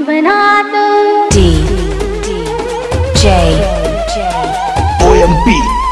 वनात D J OMP दूरच्या